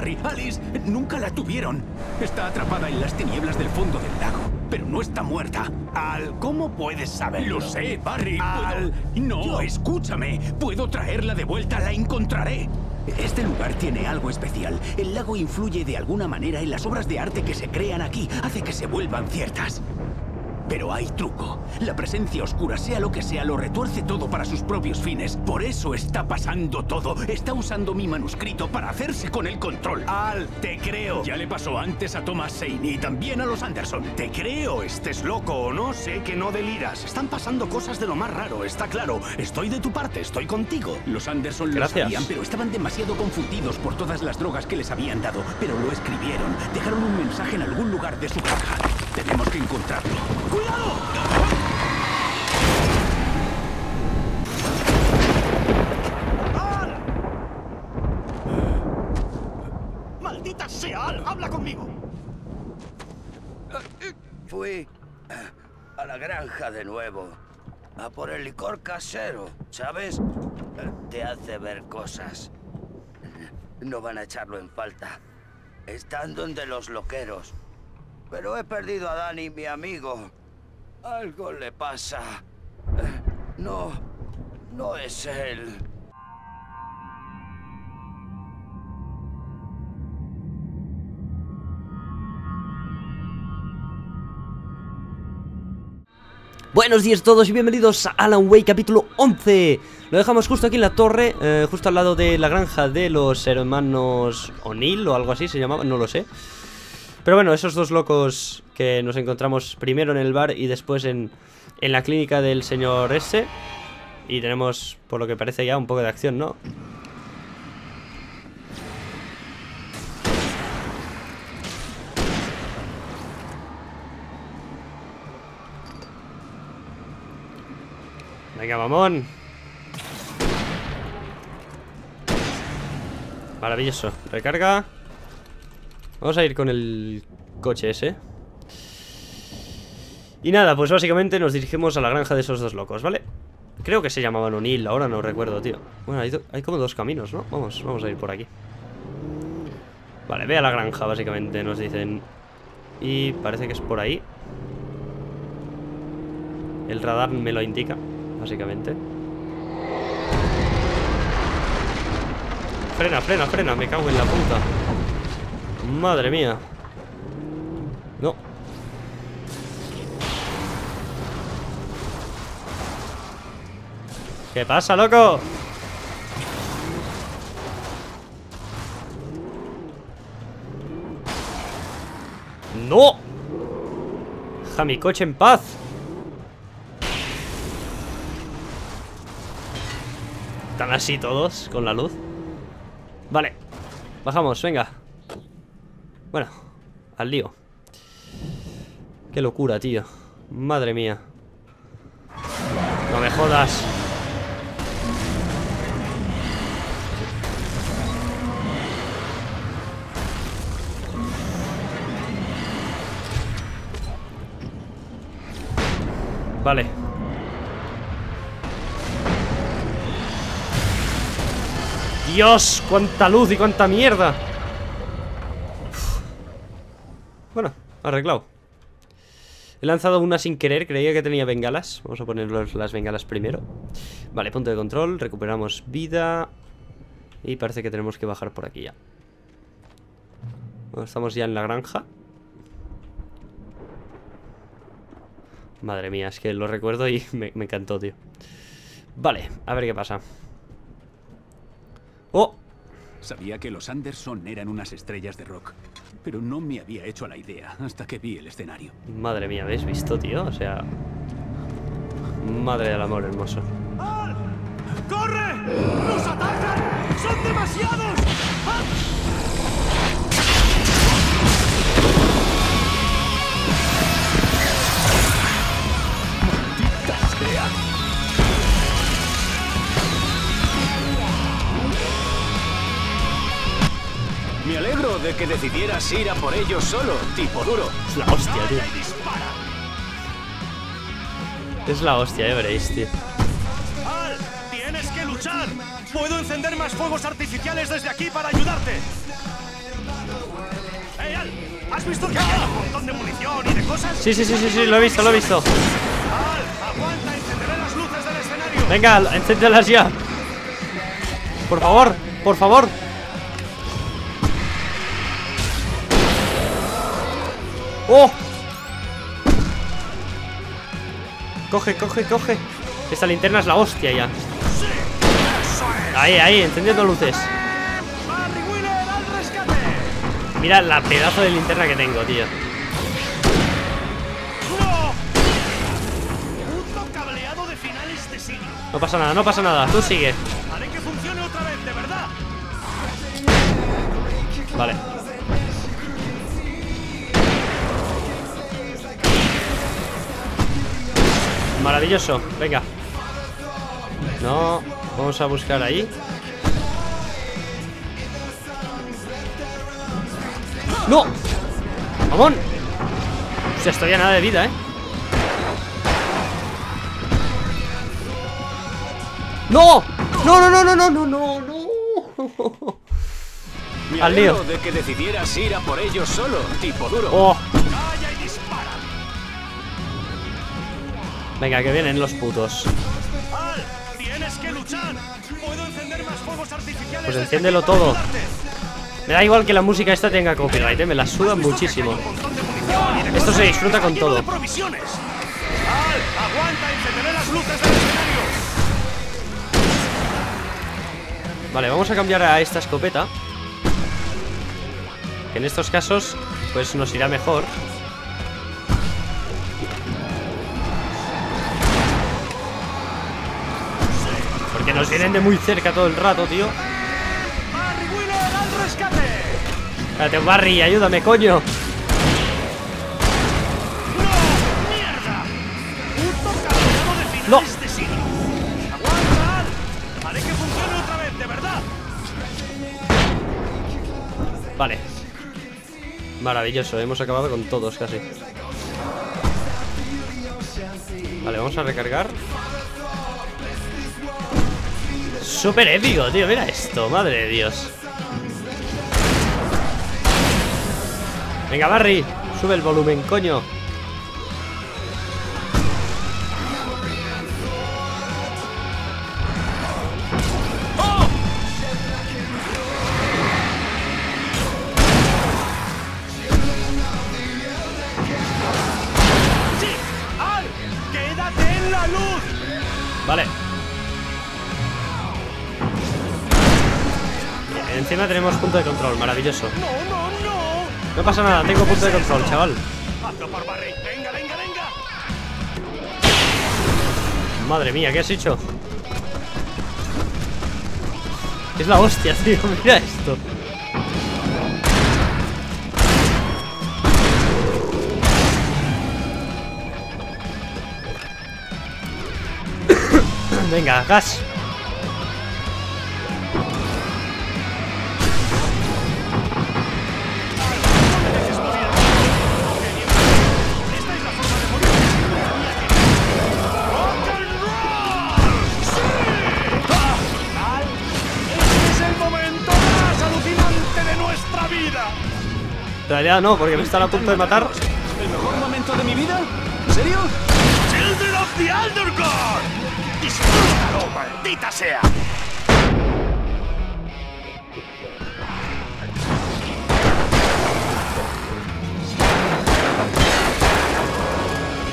Barry. Alice nunca la tuvieron. Está atrapada en las tinieblas del fondo del lago, pero no está muerta. Al, ¿cómo puedes saberlo? Lo sé, Barry. Al, puedo- No, yo- escúchame. Puedo traerla de vuelta, la encontraré. Este lugar tiene algo especial. El lago influye de alguna manera en las obras de arte que se crean aquí. Hace que se vuelvan ciertas. Pero hay truco. La presencia oscura, sea lo que sea, lo retuerce todo para sus propios fines. Por eso está pasando todo. Está usando mi manuscrito para hacerse con el control. Al, te creo. Ya le pasó antes a Thomas Zane y también a los Anderson. Te creo, estés loco o no, sé que no deliras. Están pasando cosas de lo más raro, está claro. Estoy de tu parte, estoy contigo. Los Anderson lo sabían, pero estaban demasiado confundidos por todas las drogas que les habían dado. Pero lo escribieron. Dejaron un mensaje en algún lugar de su caja. Tenemos que encontrarlo. ¡Cuidado! ¡Al! ¡Maldita sea, Al! ¡Habla conmigo! Fui eh, a la granja de nuevo. A por el licor casero, ¿sabes? Eh, Te hace ver cosas. No van a echarlo en falta. Están donde los loqueros. Pero he perdido a Dani, mi amigo. Algo le pasa. No, no es él. Buenos días a todos y bienvenidos a Alan Wake capítulo 11 Lo dejamos justo aquí en la torre, eh, justo al lado de la granja de los hermanos O'Neill o algo así se llamaba, no lo sé Pero bueno, esos dos locos que nos encontramos primero en el bar y después en, en la clínica del señor S Y tenemos, por lo que parece ya, un poco de acción, ¿no? Venga, mamón. Maravilloso. Recarga Vamos a ir con el coche ese. Y nada, pues básicamente nos dirigimos a la granja de esos dos locos, ¿vale? Creo que se llamaban O'Neill, ahora no recuerdo, tío. Bueno, hay, hay como dos caminos, ¿no? Vamos, vamos a ir por aquí. Vale, ve a la granja, básicamente, nos dicen. Y parece que es por ahí. El radar me lo indica, básicamente. Frena, frena, frena, me cago en la puta Madre mía No ¿Qué pasa, loco? ¡No! Coche en paz ¿Están así todos con la luz? Vale Bajamos, venga al lío. Qué locura, tío. Madre mía. No me jodas. Vale. Dios, cuánta luz y cuánta mierda Uf. Bueno, arreglado. He lanzado una sin querer, creía que tenía bengalas. Vamos a poner las bengalas primero. Vale, punto de control, recuperamos vida Y parece que tenemos que bajar por aquí ya. Bueno, estamos ya en la granja. Madre mía, es que lo recuerdo y me, me encantó, tío. Vale, a ver qué pasa. ¡Oh! Sabía que los Anderson eran unas estrellas de rock, pero no me había hecho a la idea hasta que vi el escenario. Madre mía, ¿habéis visto, tío? O sea... Madre del amor hermoso ¡Al! ¡Corre! ¡Nos atacan! ¡Son demasiados! ¡Al! Me alegro de que decidieras ir a por ellos solo, tipo duro. Es la hostia, tío. Es la hostia, ya veréis, tío ¡Al! ¡Tienes que luchar! ¡Puedo encender más fuegos artificiales desde aquí para ayudarte! ¿Has visto que hay un montón de munición y de cosas? Sí, sí, sí, sí, sí, lo he visto, lo he visto Al, aguanta, encenderé las luces del escenario. Venga, encéndelas ya Por favor, por favor ¡Oh! Coge, coge, coge Esta linterna es la hostia ya Ahí, ahí, encendiendo luces. Mira la pedazo de linterna que tengo, tío ¡No! Pasa nada, no pasa nada, tú sigue Haré que funcione otra vez, de verdad. Vale Maravilloso, venga No, vamos a buscar ahí ¡No! ¡Mamón! O sea, estoy a nada de vida, ¿eh? ¡No! ¡No, no, no, no, no, no, no, no! Me Al lío. de que decidieras ir a por ellos solo, tipo duro. ¡Oh! Venga, que vienen los putos Al, tienes que luchar. Puedo encender más fuegos artificiales. Pues enciéndelo para todo. Me da igual que la música esta tenga copyright, ¿eh? Me la suda ¿Has visto que muchísimo Esto se disfruta con todo. de provisiones. Al, aguanta, encenderé las luces del escenario. Vale, vamos a cambiar a esta escopeta Que en estos casos Pues nos irá mejor nos vienen de muy cerca todo el rato, tío. Espérate, Barry, ayúdame, coño ¡No! Vale Maravilloso, hemos acabado con todos casi Vale, vamos a recargar Súper épico, tío, mira esto, madre de Dios. Venga, Barry, sube el volumen, coño Tenemos punto de control, maravilloso ¡No, pasa nada, tengo punto de control, chaval. Madre mía, ¿qué has hecho? Es la hostia, tío, mira esto Venga, gas realidad no, porque me están a punto de matar ¿El mejor momento de mi vida? ¿En serio? ¡Children of the Undergod! ¡Disfrútalo, maldita sea!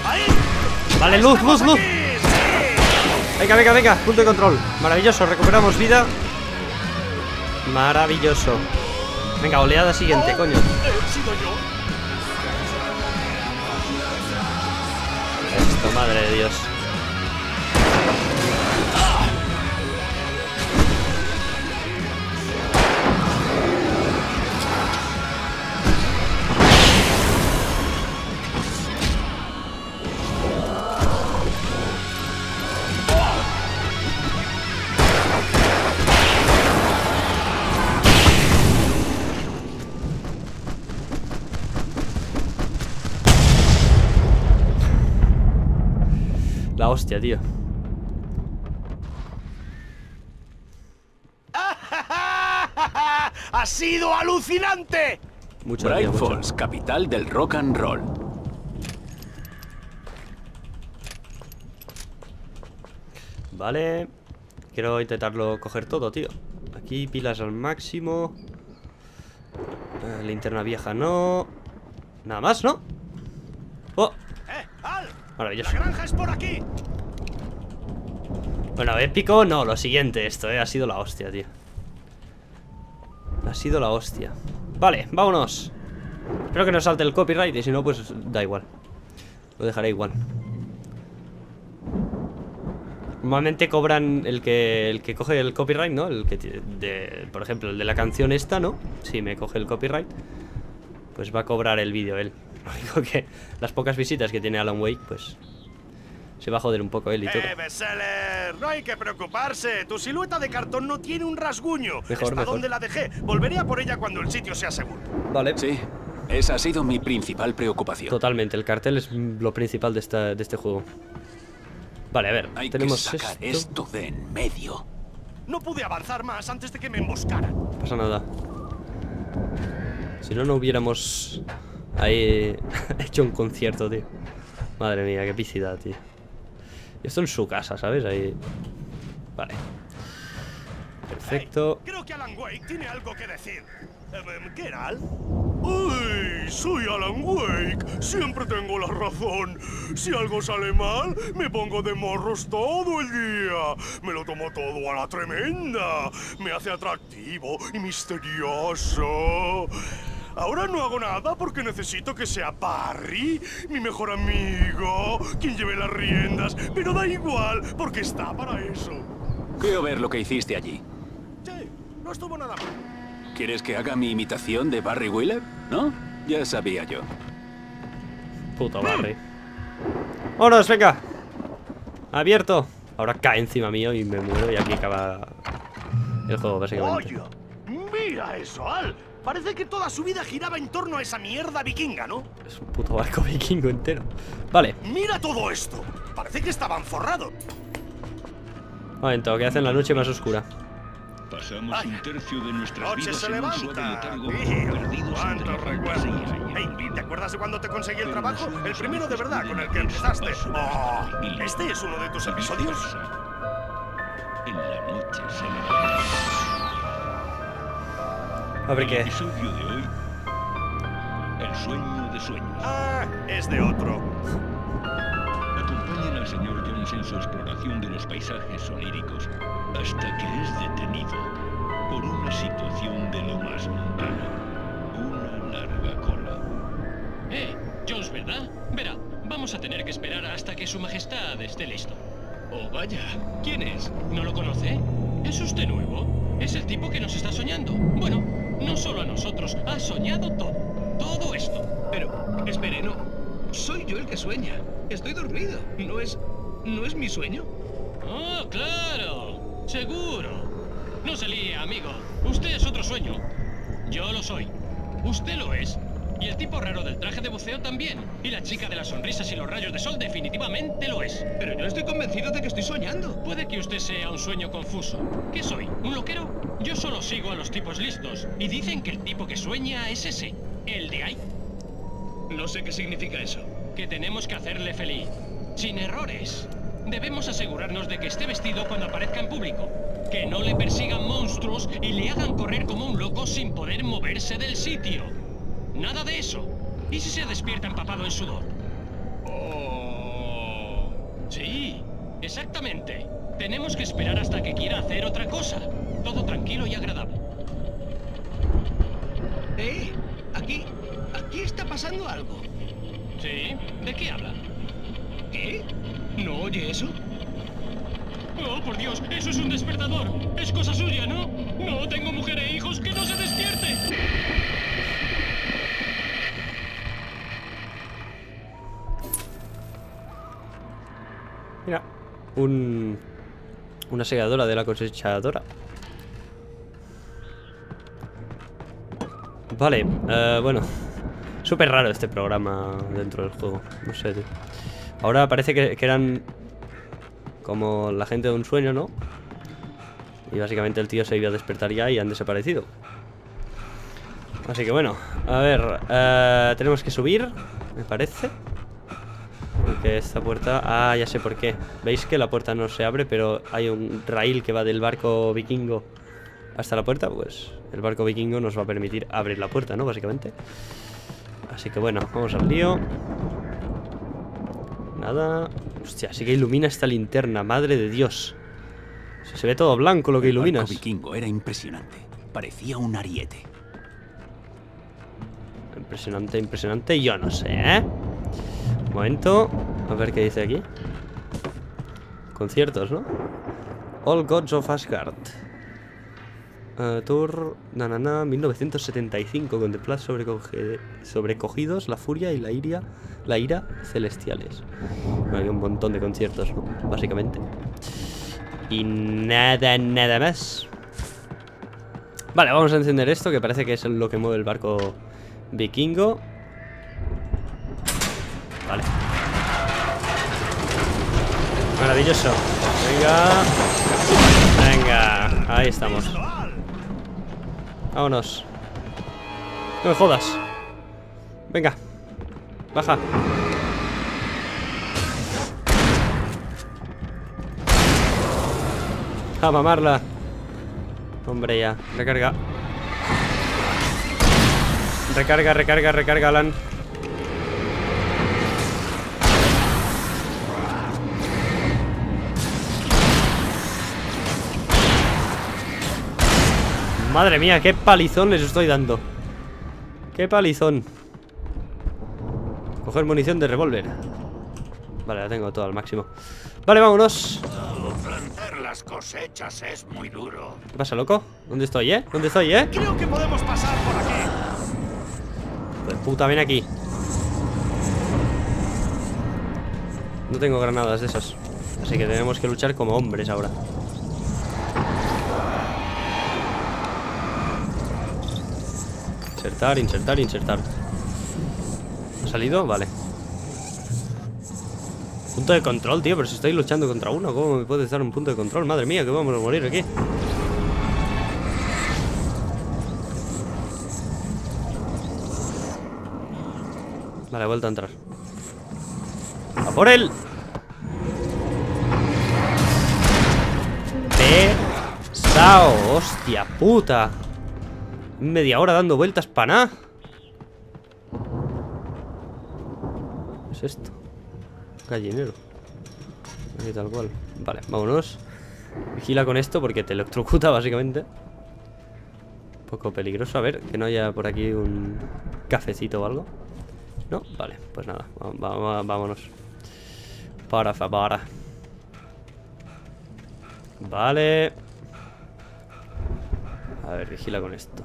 ¡Ahí! Vale, luz, luz, luz. Venga, venga, venga, punto de control Maravilloso, recuperamos vida Maravilloso Venga, oleada siguiente, coño He sido yo. Esto, madre de Dios hostia, tío ¡Ha sido alucinante! Mucho Bright tío, mucho. Falls, capital del rock and roll. Vale. Quiero intentarlo coger todo, tío. Aquí pilas al máximo. Eh, linterna vieja no. Nada más, ¿no? Oh, ¡Eh, Al! maravilloso. ¡La granja es por aquí! Bueno, épico no, lo siguiente esto, eh. Ha sido la hostia, tío. Ha sido la hostia. Vale, vámonos. Espero que no salte el copyright y si no, pues da igual. Lo dejaré igual. Normalmente cobran el que el que coge el copyright, ¿no? El que de, por ejemplo, el de la canción esta, ¿no? Si me coge el copyright, pues va a cobrar el vídeo él. Lo único que las pocas visitas que tiene Alan Wake, pues se va a joder un poco él y todo. ¡Eh, bestseller! No hay que preocuparse. Tu silueta de cartón no tiene un rasguño. Mejor, Está mejor. donde la dejé. Volveré a por ella cuando el sitio sea seguro. Vale. Sí, esa ha sido mi principal preocupación. Totalmente, el cartel es lo principal de, esta, de este juego. Vale, a ver, Hay tenemos que sacar esto. esto de en medio. No pude avanzar más antes de que me emboscaran. No pasa nada. Si no, no hubiéramos ahí hecho un concierto, tío. Madre mía, qué epicidad, tío. Esto en su casa, ¿sabes? Ahí. Vale. Perfecto. Creo que Alan Wake tiene algo que decir. Em, ¿Qué era, Al? ¡Uy! Soy Alan Wake. Siempre tengo la razón. Si algo sale mal, me pongo de morros todo el día. Me lo tomo todo a la tremenda. Me hace atractivo y misterioso. Ahora no hago nada porque necesito que sea Barry, mi mejor amigo, quien lleve las riendas. Pero da igual, porque está para eso. Quiero ver lo que hiciste allí. Sí, no estuvo nada mal. ¿Quieres que haga mi imitación de Barry Wheeler? ¿No? Ya sabía yo. Puto Barry. ¡Vámonos, venga! Abierto. Ahora cae encima mío y me muero y aquí acaba el juego, básicamente. Oye, mira eso, Al. Parece que toda su vida giraba en torno a esa mierda vikinga, ¿no? Es un puto barco vikingo entero. Vale, Mira todo esto. Parece que estaban forrados. momento, ¿qué hace en la noche más oscura? Pasamos Vaya. un tercio de nuestras Noche vidas se en un levanta. suave letargo, Tío, cuántos recuerdos. Hey, ¿te acuerdas de cuando te conseguí el trabajo? El primero de verdad con el que empezaste. Oh, ¿este es uno de tus episodios? En la noche se levanta. A ver El qué. episodio de hoy. El sueño de sueños. Ah, es de otro. Acompañen al señor Jones en su exploración de los paisajes oníricos hasta que es detenido por una situación de lo más mundana. Una larga cola. Eh, Jones, ¿verdad? Verá, vamos a tener que esperar hasta que su majestad esté listo. Oh, vaya. ¿Quién es? ¿No lo conoce? ¿Es usted nuevo? Es el tipo que nos está soñando. Bueno, no solo a nosotros, ha soñado todo. Todo esto. Pero, espere, no. Soy yo el que sueña. Estoy dormido. ¿No es. no es mi sueño? Oh, claro. Seguro. No se líe, amigo. Usted es otro sueño. Yo lo soy. Usted lo es. Y el tipo raro del traje de buceo también. Y la chica de las sonrisas y los rayos de sol definitivamente lo es. Pero yo estoy convencido de que estoy soñando. Puede que usted sea un sueño confuso. ¿Qué soy? ¿Un loquero? Yo solo sigo a los tipos listos. Y dicen que el tipo que sueña es ese. El de ahí. No sé qué significa eso. Que tenemos que hacerle feliz. Sin errores. Debemos asegurarnos de que esté vestido cuando aparezca en público. Que no le persigan monstruos y le hagan correr como un loco sin poder moverse del sitio. Nada de eso. ¿Y si se despierta empapado en sudor? Oh. Sí, exactamente. Tenemos que esperar hasta que quiera hacer otra cosa. Todo tranquilo y agradable. ¡Eh! Aquí. aquí está pasando algo. ¿Sí? ¿De qué habla? ¿Qué? ¿No oye eso? Oh, por Dios, eso es un despertador. Es cosa suya, ¿no? No tengo mujer e hijos que no se despierte. Mira, un... Una segadora de la cosechadora. Vale, eh, bueno. Súper raro este programa dentro del juego. No sé, tío. Ahora parece que, que eran como la gente de un sueño, ¿no? Y básicamente el tío se iba a despertar ya y han desaparecido. Así que bueno, a ver, eh, tenemos que subir, me parece. Porque esta puerta... Ah, ya sé por qué. ¿Veis que la puerta no se abre, pero hay un rail que va del barco vikingo hasta la puerta? Pues el barco vikingo nos va a permitir abrir la puerta, ¿no? Básicamente. Así que bueno, vamos al lío. Nada. Hostia, sí que ilumina esta linterna, madre de Dios. Se ve todo blanco lo que El barco vikingo era impresionante. Parecía un ariete. Impresionante, impresionante. Yo no sé, ¿eh? Un momento. A ver qué dice aquí. Conciertos, ¿no? All Gods of Asgard. Eh, tour. Na, na, na, 1975. Contemplad sobrecoge- sobrecogidos la furia y la ira, la ira celestiales. Bueno, hay un montón de conciertos. Básicamente. Y nada, nada más. Vale, vamos a encender esto, que parece que es lo que mueve el barco vikingo. Vale. Maravilloso. Venga. Venga. Ahí estamos. Vámonos. No me jodas. Venga. Baja. A mamarla. Hombre, ya. Recarga. Recarga, recarga, recarga, Alan. Madre mía, qué palizón les estoy dando. Qué palizón. Coger munición de revólver. Vale, la tengo todo al máximo. Vale, vámonos. Las cosechas es muy duro. ¿Qué pasa, loco? ¿Dónde estoy, eh? ¿Dónde estoy, eh? Creo que podemos pasar por aquí. Pues puta, ven aquí. No tengo granadas de esas. Así que tenemos que luchar como hombres ahora. Insertar, insertar, insertar. ¿Ha salido? Vale. Punto de control, tío, pero si estoy luchando contra uno, ¿cómo me puede estar un punto de control? Madre mía, que vamos a morir aquí. Vale, he vuelto a entrar. ¡A por él! ¡Pesao! ¡Hostia puta! Media hora dando vueltas para nada. ¿Qué es esto? Gallinero. Aquí tal cual. Vale, vámonos. Vigila con esto porque te electrocuta básicamente. Un poco peligroso. A ver, que no haya por aquí un cafecito o algo. No, vale, pues nada, vámonos. Para favor. Vale. A ver, vigila con esto.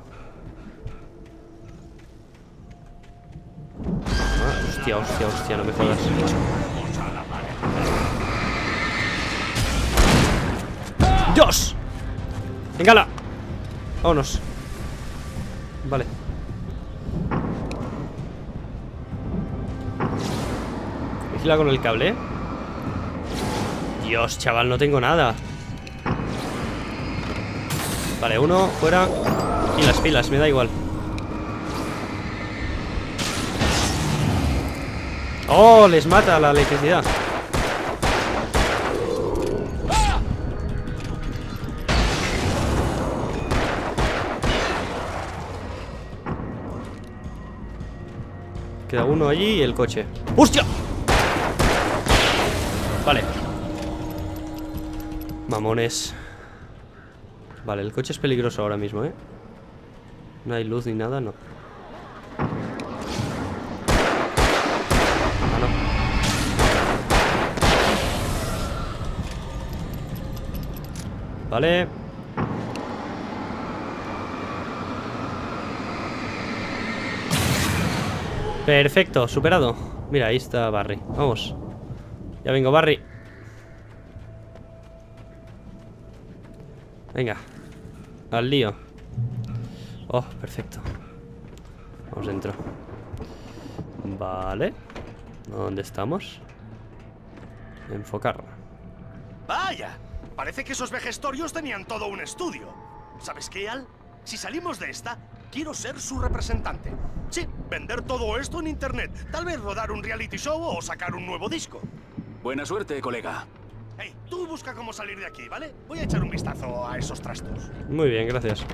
Hostia, hostia, hostia, no me jodas. ¡Dios! ¡Vengala! Vámonos. Vale. Vigila con el cable. ¿eh? Dios, chaval, no tengo nada. Vale, uno fuera. Y las pilas, me da igual. ¡Oh! Les mata la electricidad. Queda uno allí y el coche. ¡Hostia! Vale. Mamones. Vale, el coche es peligroso ahora mismo, ¿eh? No hay luz ni nada, no. Vale. Perfecto, superado. Mira, ahí está Barry. Vamos. Ya vengo, Barry. Venga. Al lío. Oh, perfecto. Vamos dentro. Vale. ¿Dónde estamos? Enfocar. Vaya, parece que esos vejestorios tenían todo un estudio. ¿Sabes qué, Al? Si salimos de esta, quiero ser su representante. Sí, vender todo esto en internet. Tal vez rodar un reality show o sacar un nuevo disco. Buena suerte, colega. Hey, tú busca cómo salir de aquí, ¿vale? Voy a echar un vistazo a esos trastos. Muy bien, gracias.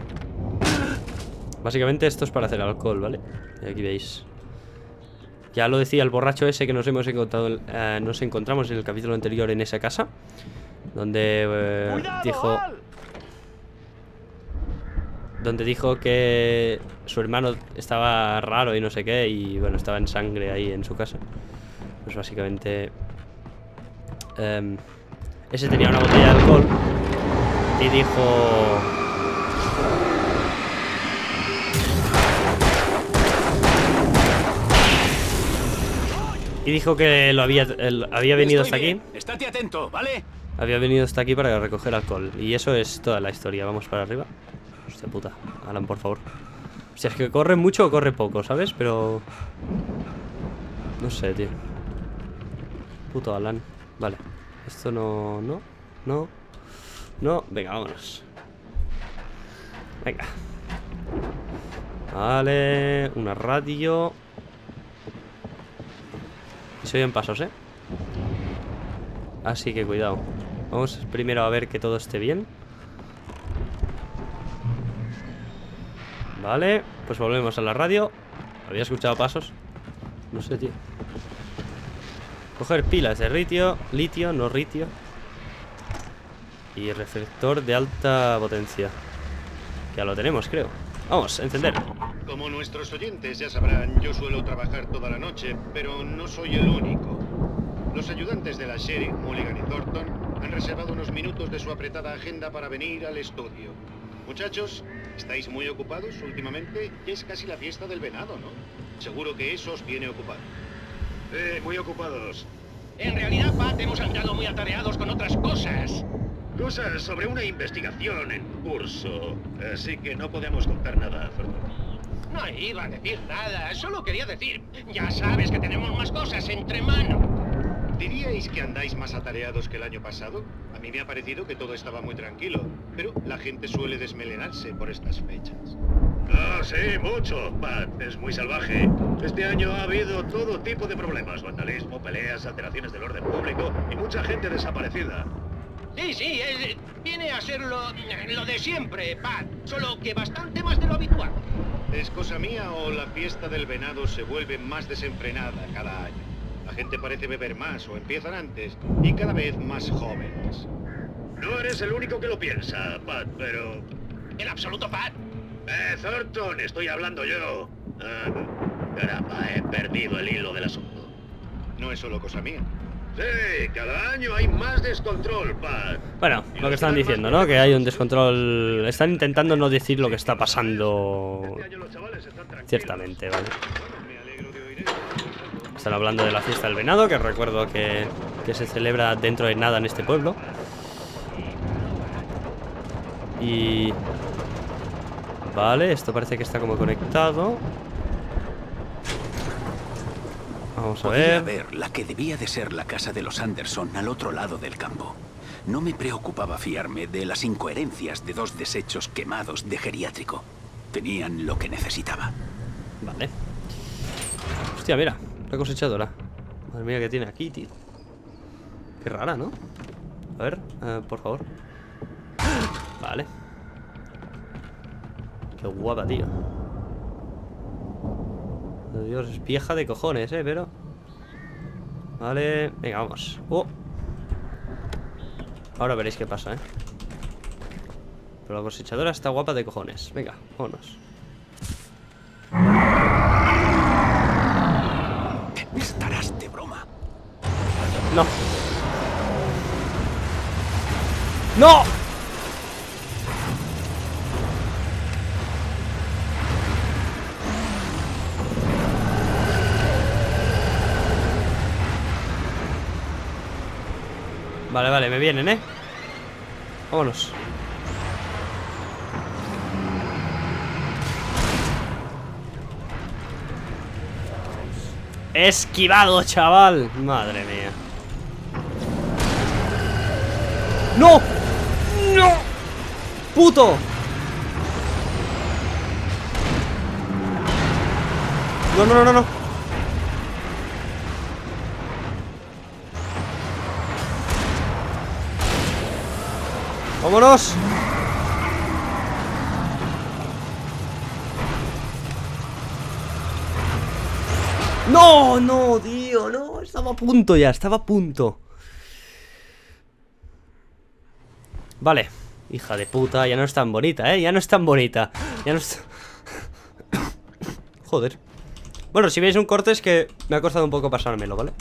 Básicamente esto es para hacer alcohol, ¿vale? Y aquí veis. Ya lo decía el borracho ese que nos hemos encontrado, eh, nos encontramos en el capítulo anterior en esa casa, donde eh, ¡Cuidado, dijo, donde dijo que su hermano estaba raro y no sé qué y bueno estaba en sangre ahí en su casa. Pues básicamente, em, ese tenía una botella de alcohol y dijo. Y dijo que lo había, él había venido hasta aquí. Estate atento, ¿vale? Había venido hasta aquí para recoger alcohol. Y eso es toda la historia. Vamos para arriba. Hostia puta. Alan, por favor. Sea, es que corre mucho o corre poco, ¿sabes? Pero... No sé, tío. Puto Alan. Vale. Esto no... No. No. No. Venga, vámonos. Venga. Vale. Una radio. Y se oyen pasos, ¿eh? Así que cuidado. Vamos primero a ver que todo esté bien. Vale, pues volvemos a la radio. Había escuchado pasos. No sé, tío. Coger pilas de litio, litio, no litio. Y reflector de alta potencia. Ya lo tenemos, creo. Vamos, encender. Como nuestros oyentes ya sabrán, yo suelo trabajar toda la noche, pero no soy el único. Los ayudantes de la sheriff, Mulligan y Thornton, han reservado unos minutos de su apretada agenda para venir al estudio. Muchachos, ¿estáis muy ocupados últimamente? Es casi la fiesta del venado, ¿no? Seguro que eso os viene ocupado. Eh, muy ocupados. En realidad, Pat, hemos andado muy atareados con otras cosas. Cosas sobre una investigación en curso, así que no podemos contar nada, Thornton. No iba a decir nada, solo quería decir, ya sabes que tenemos más cosas entre mano. ¿Diríais que andáis más atareados que el año pasado? A mí me ha parecido que todo estaba muy tranquilo, pero la gente suele desmelenarse por estas fechas. Ah, sí, mucho, Pat. Es muy salvaje. Este año ha habido todo tipo de problemas. Vandalismo, peleas, alteraciones del orden público y mucha gente desaparecida. Sí, sí, es- viene a ser lo, lo de siempre, Pat, solo que bastante más de lo habitual. ¿Es cosa mía o la fiesta del venado se vuelve más desenfrenada cada año? La gente parece beber más o empiezan antes y cada vez más jóvenes. No eres el único que lo piensa, Pat, pero... En absoluto, Pat. Eh, Thornton, estoy hablando yo. Ah, caramba, he perdido el hilo del asunto. No es solo cosa mía. Sí, cada año hay más descontrol, Pat. Bueno, lo que están diciendo, ¿no? Que hay un descontrol. Están intentando no decir lo que está pasando. Este. Ciertamente, ¿vale? Bueno, me alegro de oír eso. Están hablando de la fiesta del venado, que recuerdo que, que se celebra dentro de nada en este pueblo. Y... Vale, esto parece que está como conectado. Vamos a Podía ver. ver la que debía de ser la casa de los Anderson al otro lado del campo. No me preocupaba fiarme de las incoherencias de dos desechos quemados de geriátrico. Tenían lo que necesitaba. Vale. Hostia, mira, la cosechadora. Madre mía, que tiene aquí, tío. Qué rara, ¿no? A ver, eh, por favor. Vale. Qué guapa, tío. Dios, es vieja de cojones, eh, pero. Vale, venga, vamos. Oh. Ahora veréis qué pasa, eh. Pero la cosechadora está guapa de cojones. Venga, vámonos. ¡No! Vale, vale, me vienen, ¿eh? Vámonos. Esquivado, chaval. Madre mía. ¡No! ¡Puto! No, no, no, no, no. ¡Vámonos! No, no, tío, no, estaba a punto ya, estaba a punto. Vale, hija de puta, ya no es tan bonita, ¿eh? Ya no es tan bonita. Ya no es... Joder. Bueno, si veis un corte es que me ha costado un poco pasármelo, ¿vale?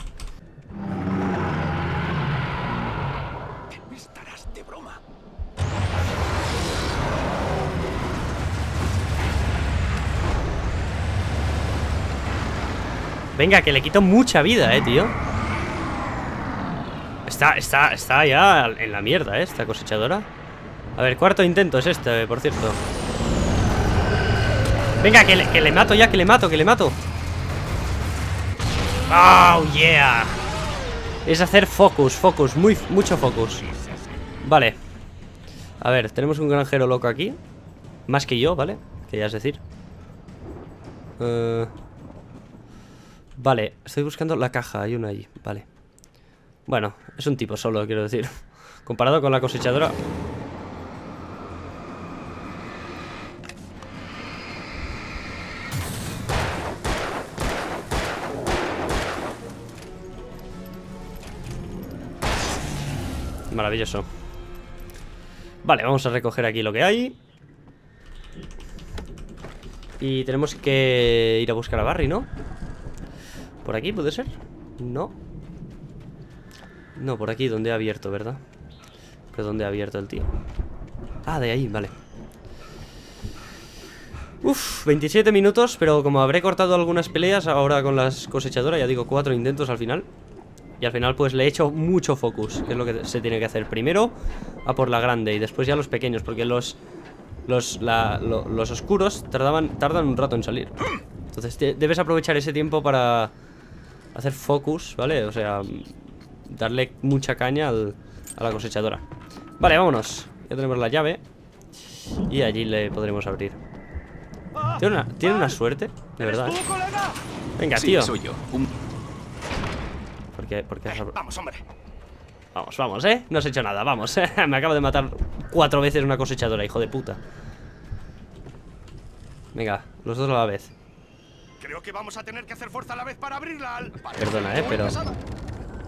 Venga, que le quito mucha vida, eh, tío Está, está, está ya en la mierda, eh, esta cosechadora A ver, cuarto intento es este, por cierto. Venga, que le, mato ya, que le mato, que le mato. Oh, yeah. Es hacer focus, focus, muy, mucho focus. Vale. A ver, tenemos un granjero loco aquí. Más que yo, ¿vale? Que es decir. Eh... Vale, estoy buscando la caja, hay una allí, vale. Bueno, es un tipo solo, quiero decir. Comparado con la cosechadora Maravilloso Vale, vamos a recoger aquí lo que hay Y tenemos que ir a buscar a Barry, ¿no? ¿Por aquí puede ser? No No, por aquí, donde ha abierto, ¿verdad? ¿Pero dónde ha abierto el tío? Ah, de ahí, vale Uf, 27 minutos, pero como habré cortado algunas peleas ahora con las cosechadoras, ya digo, cuatro intentos al final Y al final pues le he hecho mucho focus, que es lo que se tiene que hacer. Primero a por la grande y después ya los pequeños, porque los los, la- lo- los oscuros tardaban, tardan un rato en salir. Entonces te- debes aprovechar ese tiempo para hacer focus, ¿vale? O sea, darle mucha caña al- a la cosechadora. Vale, vámonos. Ya tenemos la llave Y allí le podremos abrir. Tiene una, tiene una suerte, de verdad. Venga, Sí, tío. soy yo. Un- ¿Por qué, por qué has ab- Vamos, hombre. Vamos, vamos, ¿eh? No has hecho nada, vamos Me acabo de matar cuatro veces una cosechadora, hijo de puta Venga, los dos a la vez Creo que vamos a tener que hacer fuerza a la vez para abrirla. Al... Perdona, eh, pero-.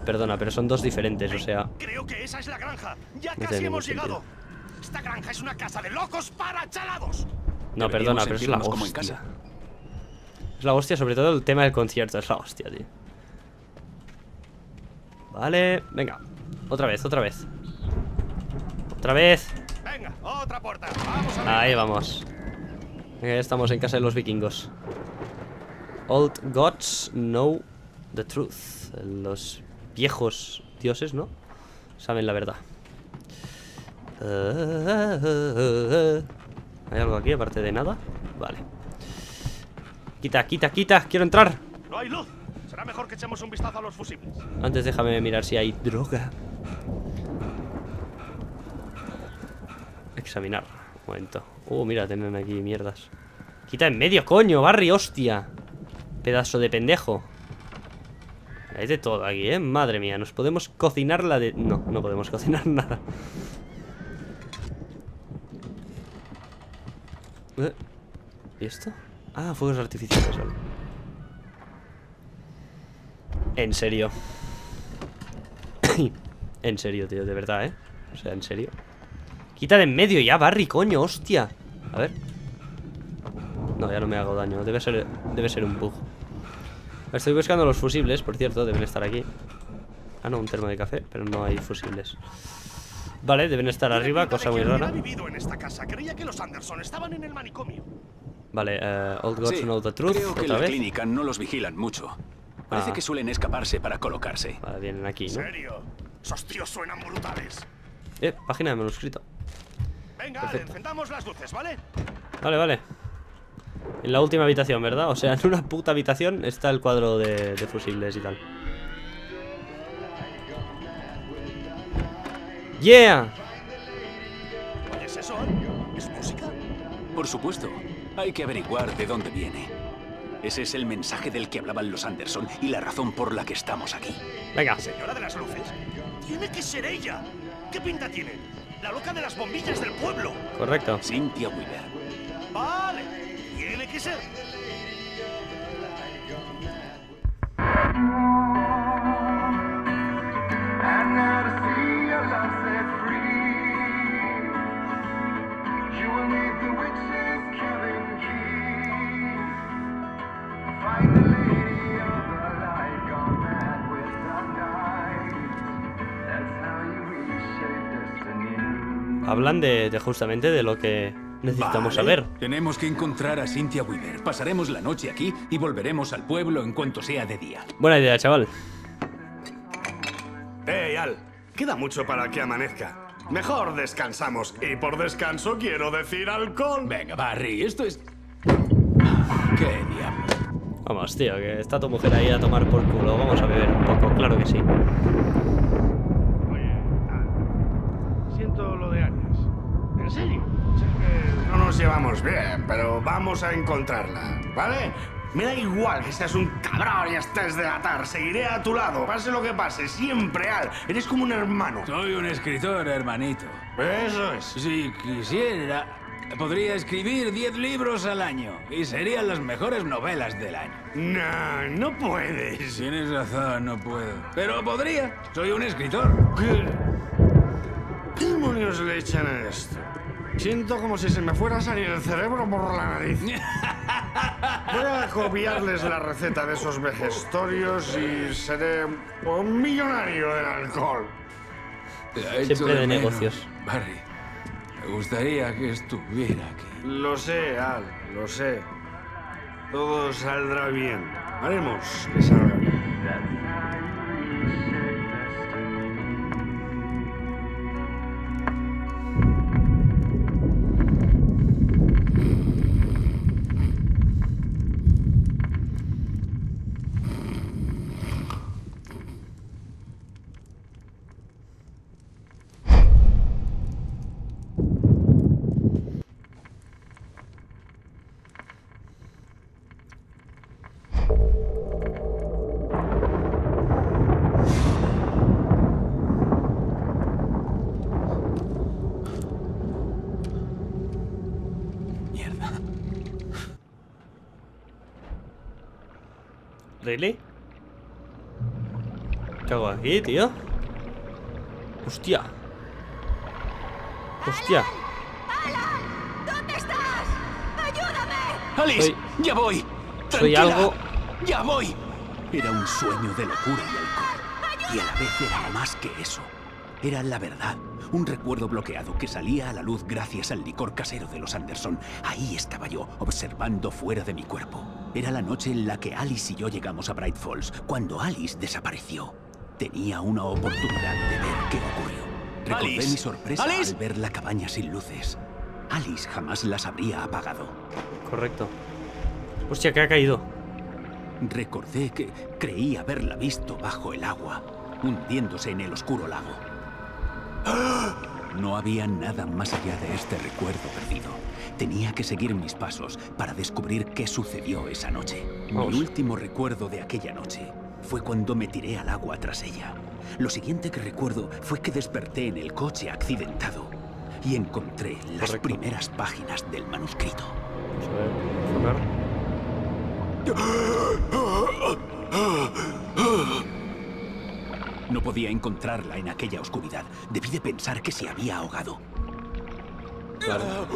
Perdona, pero son dos diferentes, o sea Creo que esa es la granja. Ya tiene casi ningún hemos sentido. llegado. Esta granja es una casa de locos para chalados. No, Deberíamos perdona, pero es la sentirnos como en hostia casa. Es la hostia, sobre todo el tema del concierto Es la hostia, tío Vale, venga Otra vez, otra vez Otra vez Venga, otra puerta. Vamos a. Ahí vamos estamos en casa de los vikingos Old gods know the truth Los viejos dioses, ¿no? Saben la verdad ¿Hay algo aquí aparte de nada? Vale Quita, quita, quita, quiero entrar No hay luz. Será mejor que echemos un vistazo a los fusibles. Antes déjame mirar si hay droga. Examinar. Un momento. Uh, mira, tienen aquí mierdas. Quita en medio, coño, Barry, hostia. Pedazo de pendejo. Hay de todo aquí, eh Madre mía, nos podemos cocinar la de... No, no podemos cocinar nada. Eh, ¿Y esto? Ah, fuegos artificiales, vale En serio. En serio, tío, de verdad, ¿eh? O sea, en serio. Quita de en medio ya, Barry, coño, hostia. A ver. No, ya no me hago daño. Debe ser, debe ser un bug. Estoy buscando los fusibles, por cierto, deben estar aquí. Ah, no, un termo de café Pero no hay fusibles. Vale, deben estar arriba, cosa muy rara. ha vivido en esta casa. Creía que los Anderson estaban en el manicomio. Vale, eh, Old Gods Sí, Know the Truth creo que Otra la vez. clínica no los vigilan mucho. Parece Ah. que suelen escaparse para colocarse. Vale, vienen aquí, ¿En ¿no? serio? Esos tíos suenan brutales. Eh, página de manuscrito Venga, Perfecto. encendamos las luces, ¿vale? Vale, vale En la última habitación, ¿verdad? O sea, en una puta habitación está el cuadro de, de fusibles y tal ¡Yeah! ¿Oyes eso? ¿Es música? Por supuesto, hay que averiguar de dónde viene. Ese es el mensaje del que hablaban los Anderson y la razón por la que estamos aquí. Venga. ¿Señora de las luces? Tiene que ser ella. ¿Qué pinta tiene? La loca de las bombillas del pueblo. Correcto. Cynthia Weaver. Vale. Tiene que ser. Hablan de, de justamente de lo que necesitamos Vale. saber. Tenemos que encontrar a Cynthia Weaver. Pasaremos la noche aquí y volveremos al pueblo en cuanto sea de día. Buena idea, chaval. ¡Ey, Al! Queda mucho para que amanezca. Mejor descansamos. Y por descanso quiero decir alcohol. Venga, Barry, esto es... ¿Qué diablo? Vamos, tío, que está tu mujer ahí a tomar por culo. Vamos a beber un poco, claro que sí. Oye, Al, siento lo de antes. ¿En serio? Sé que no nos llevamos bien, pero vamos a encontrarla, ¿vale? Me da igual que seas un cabrón y estés de atar. Seguiré a tu lado, pase lo que pase. Siempre, Al. Eres como un hermano. Soy un escritor, hermanito. Eso es. Si quisiera, podría escribir 10 libros al año y serían las mejores novelas del año. No, no puedes. Tienes razón, no puedo. Pero podría. Soy un escritor. ¿Qué? ¿Qué demonios le echan a esto? Siento como si se me fuera a salir el cerebro por la nariz. Voy a copiarles la receta de esos vejestorios y seré un millonario del alcohol. Te ha Siempre hecho de menos, negocios. Barry, me gustaría que estuviera aquí. Lo sé, Al, lo sé. Todo saldrá bien. Haremos que salga ¿Really? ¿Qué hago aquí, tío? Hostia. Hostia. ¿Dónde estás? ¡Ayúdame! Alice, Soy- ya voy. soy Tranquila. algo- Ya voy. Era un sueño de locura y alcohol. Y a la vez era más que eso. Era la verdad. Un recuerdo bloqueado que salía a la luz gracias al licor casero de los Anderson. Ahí estaba yo, observando fuera de mi cuerpo. Era la noche en la que Alice y yo llegamos a Bright Falls, cuando Alice desapareció. Tenía una oportunidad de ver qué ocurrió. Recordé Alice. mi sorpresa Alice. al ver la cabaña sin luces. Alice jamás las habría apagado. Correcto. Hostia, que ha caído. Recordé que creí haberla visto bajo el agua, hundiéndose en el oscuro lago. No había nada más allá de este recuerdo perdido. Tenía que seguir mis pasos para descubrir qué sucedió esa noche. Vamos. Mi último recuerdo de aquella noche fue cuando me tiré al agua tras ella. Lo siguiente que recuerdo fue que desperté en el coche accidentado y encontré las primeras páginas del manuscrito. Vamos a ver. No podía encontrarla en aquella oscuridad. Debí de pensar que se había ahogado. Claro.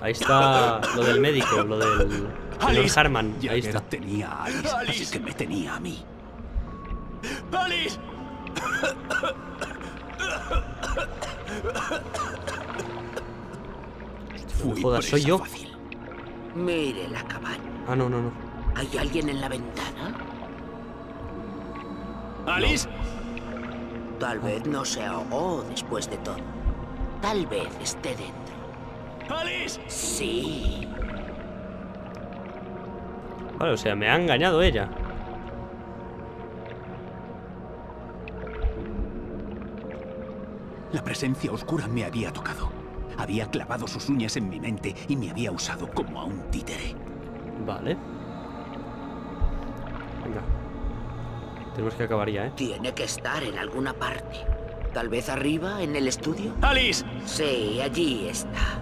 Ahí está lo del médico, lo del. Alice. Harman. Ahí está. tenía a Alice, así Alice. que me tenía a mí. ¡Alice! Fui jodas, presa soy yo. fácil. Mire la cabaña. Ah, no, no, no. ¿Hay alguien en la ventana? ¡Alice! Tal vez no se ahogó después de todo. Tal vez esté dentro. ¡Alice! Sí. Vale, o sea, me ha engañado ella. La presencia oscura me había tocado. Había clavado sus uñas en mi mente y me había usado como a un títere. Vale. Venga. Tenemos que acabar ya, ¿eh? Tiene que estar en alguna parte. Tal vez arriba, en el estudio. ¡Alice! Sí, allí está.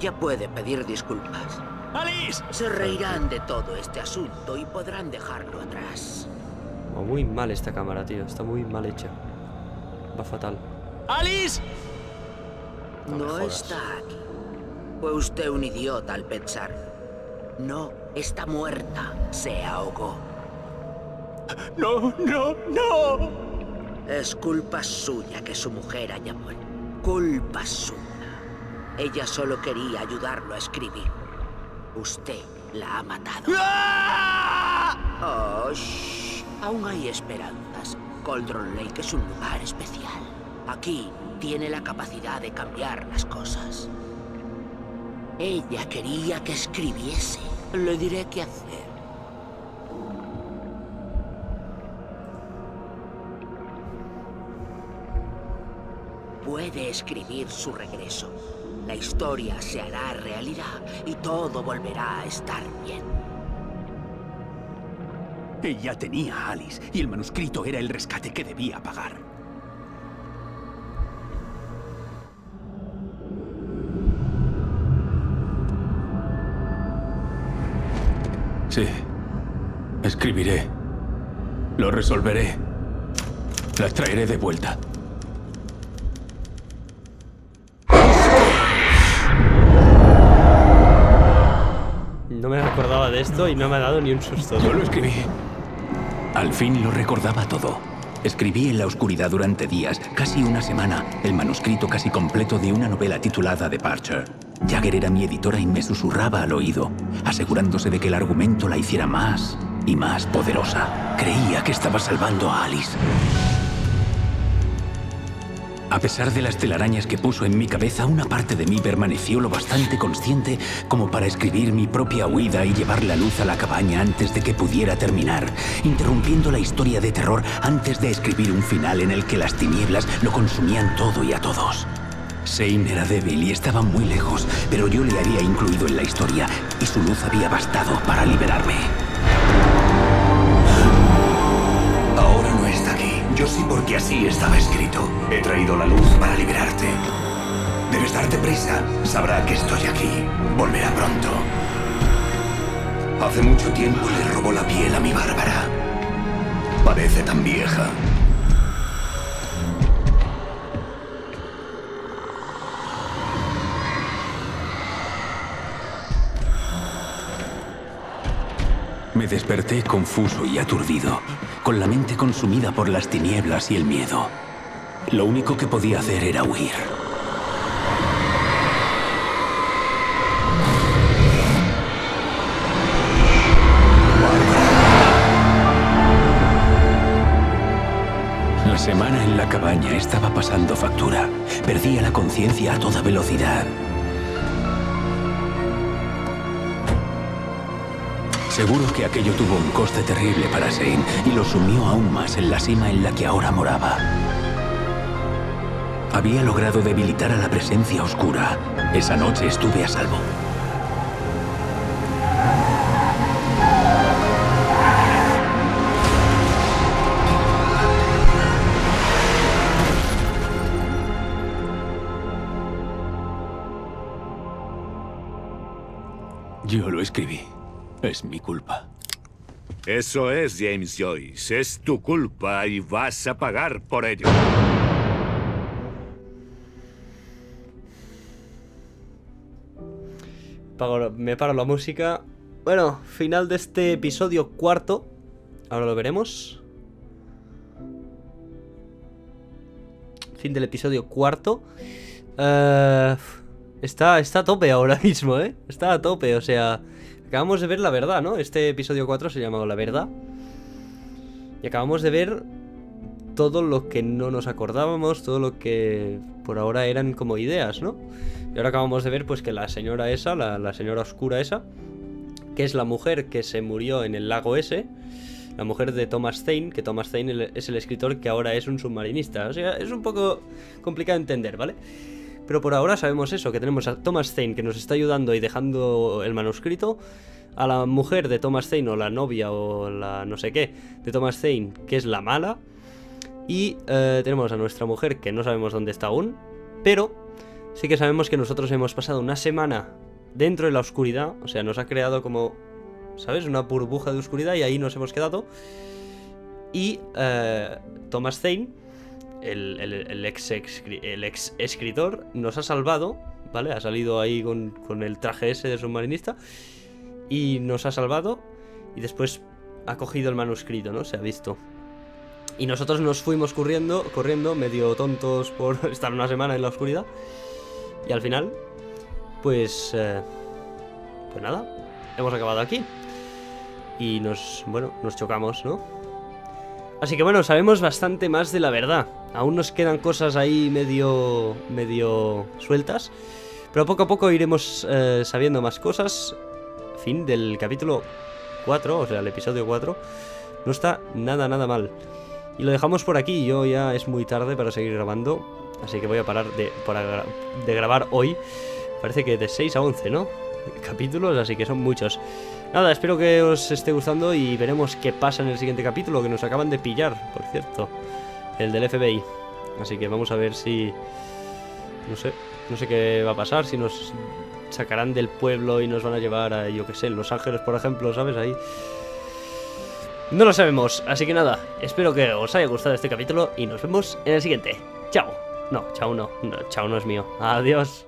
Ya puede pedir disculpas. ¡Alice! Se reirán de todo este asunto y podrán dejarlo atrás. Va muy mal esta cámara, tío. Está muy mal hecha. Va fatal. ¡Alice! No No está aquí. Fue usted un idiota al pensar. No, está muerta. Se ahogó. ¡No, no, no! Es culpa suya que su mujer haya muerto. Culpa suya. Ella solo quería ayudarlo a escribir. Usted la ha matado. Oh, shh. Aún hay esperanzas. Cauldron Lake es un lugar especial. Aquí tiene la capacidad de cambiar las cosas. Ella quería que escribiese. Le diré qué hacer. Puede escribir su regreso. La historia se hará realidad y todo volverá a estar bien. Ella tenía a Alice y el manuscrito era el rescate que debía pagar. Sí. Escribiré. Lo resolveré. Las traeré de vuelta. Y no me ha dado ni un susto. Yo lo escribí. Al fin lo recordaba todo. Escribí en la oscuridad durante días, casi una semana, el manuscrito casi completo de una novela titulada Departure. Jagger era mi editora y me susurraba al oído, asegurándose de que el argumento la hiciera más y más poderosa. Creía que estaba salvando a Alice. A pesar de las telarañas que puso en mi cabeza, una parte de mí permaneció lo bastante consciente como para escribir mi propia huida y llevar la luz a la cabaña antes de que pudiera terminar, interrumpiendo la historia de terror antes de escribir un final en el que las tinieblas lo consumían todo y a todos. Shane era débil y estaba muy lejos, pero yo le había incluido en la historia y su luz había bastado para liberarme. Yo sí porque así estaba escrito. He traído la luz para liberarte. Debes darte prisa. Sabrá que estoy aquí. Volverá pronto. Hace mucho tiempo le robó la piel a mi Bárbara. Parece tan vieja. Me desperté confuso y aturdido, con la mente consumida por las tinieblas y el miedo. Lo único que podía hacer era huir. La semana en la cabaña estaba pasando factura. Perdía la conciencia a toda velocidad. Seguro que aquello tuvo un coste terrible para Shane y lo sumió aún más en la cima en la que ahora moraba. Había logrado debilitar a la presencia oscura. Esa noche estuve a salvo. Yo lo escribí. Es mi culpa. Eso es, James Joyce. Es tu culpa y vas a pagar por ello. Pago- me paro la música. Bueno, final de este episodio cuarto. Ahora lo veremos. Fin del episodio cuarto. Eh, está, está a tope ahora mismo, ¿eh? Está a tope, o sea... Acabamos de ver la verdad, ¿no? Este episodio 4 se llamaba La Verdad. Y acabamos de ver todo lo que no nos acordábamos, todo lo que por ahora eran como ideas, ¿no? Y ahora acabamos de ver pues que la señora esa, la, señora oscura esa, que es la mujer que se murió en el lago ese, la mujer de Thomas Zane, que Thomas Zane es el escritor que ahora es un submarinista. O sea, es un poco complicado de entender, ¿vale? Pero por ahora sabemos eso, que tenemos a Thomas Zane que nos está ayudando y dejando el manuscrito. A la mujer de Thomas Zane o la novia o la no sé qué de Thomas Zane, que es la mala. Y eh, tenemos a nuestra mujer que no sabemos dónde está aún. Pero sí que sabemos que nosotros hemos pasado una semana dentro de la oscuridad. O sea, nos ha creado como, ¿sabes? Una burbuja de oscuridad y ahí nos hemos quedado. Y eh, Thomas Zane, el, ex, escritor, nos ha salvado, ¿vale? Ha salido ahí con, con el traje ese de submarinista y nos ha salvado y después ha cogido el manuscrito, ¿no? Se ha visto. Y nosotros nos fuimos corriendo, corriendo, medio tontos por estar una semana en la oscuridad. Y al final, pues... Eh, pues nada, hemos acabado aquí. Y nos, bueno, nos chocamos, ¿no? Así que bueno, sabemos bastante más de la verdad. Aún nos quedan cosas ahí medio, medio sueltas. Pero poco a poco iremos eh, sabiendo más cosas. Fin del capítulo 4, o sea, el episodio 4. No está nada, nada mal. Y lo dejamos por aquí. Yo ya es muy tarde para seguir grabando. Así que voy a parar de, de grabar hoy. Parece que de 6 a 11, ¿no? Capítulos, así que son muchos. Nada, espero que os esté gustando y veremos qué pasa en el siguiente capítulo, que nos acaban de pillar, por cierto. El del FBI. Así que vamos a ver si... No sé, no sé qué va a pasar, si nos sacarán del pueblo y nos van a llevar a, yo qué sé, Los Ángeles, por ejemplo, ¿sabes? Ahí... No lo sabemos, así que nada, espero que os haya gustado este capítulo y nos vemos en el siguiente. Chao. No, chao no, no chao no es mío. Adiós.